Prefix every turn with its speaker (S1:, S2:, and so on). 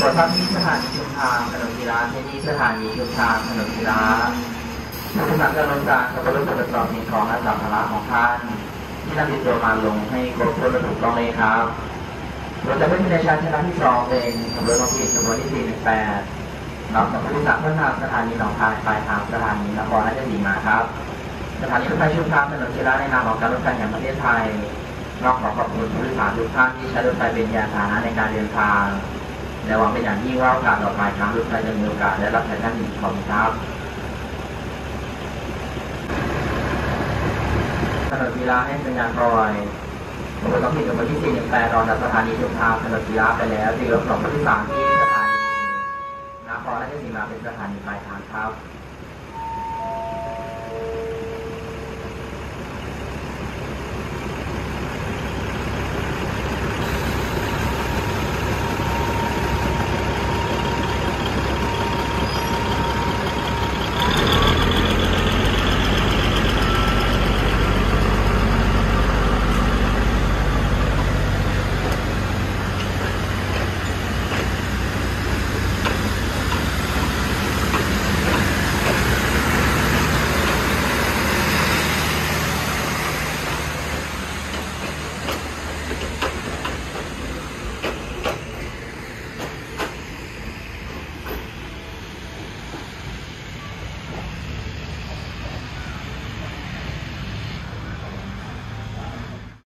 S1: ทางถนนกีฬาที่นี่สถานีชุมทางถนนกีฬาผู้สมัครกำลังการขับรถตรวจสอบสิ่งของและสัมภาระของท่าน ที่นำติดตัวมาลงให้ครบถ้วนและถูกต้องเลยครับเราจะไม่มีในชั้นชนะที่สองเป็นขับรถท้องถิ่นขบวนที่418น้องกับผู้โดยสารเพื่อทางสถานีหนองคายปลายทางสถานีนครราชสีมาครับ สถานีรถไฟชุมทางถนนกีฬาในนามของการรถไฟแห่งประเทศไทยนอกขอขอบคุณผู้โดยสารทุกท่านที่ใช้รถไฟเป็นยานพาหนะในการเดินทาง และหวังเป็นอย่างยิ่งว่าการต่อไปทางรถไฟจะมีโอกาสได้รับใช้ท่านอีกขอบคุณครับถนนกีฬาให้สัญญาณปล่อยขบวนต้องผิดกับวันที่4 1 8รอจากสถานีชุมทางถนนกีฬาไปแล้วที่รถสองที่สามที่สถานีนครราชสีมาเป็นสถานีปลายทางครับ